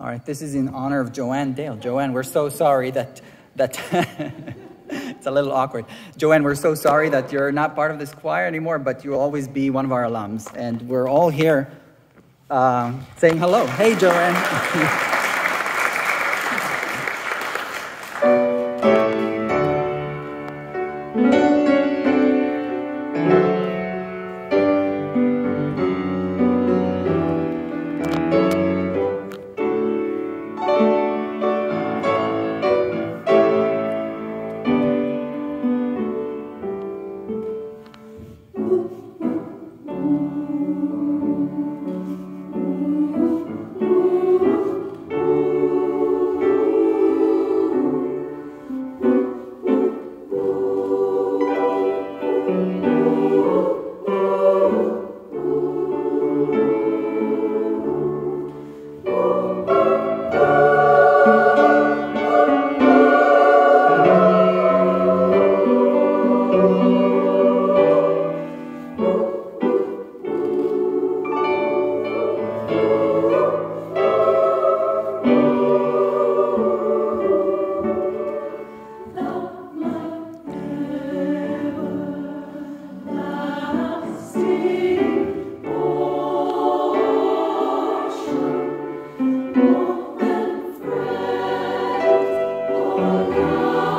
All right, this is in honor of Joanne Dale. Joanne, we're so sorry that that it's a little awkward. Joanne, we're so sorry that you're not part of this choir anymore, but you'll always be one of our alums, and we're all here uh, saying hello. Hey, Joanne. Lord.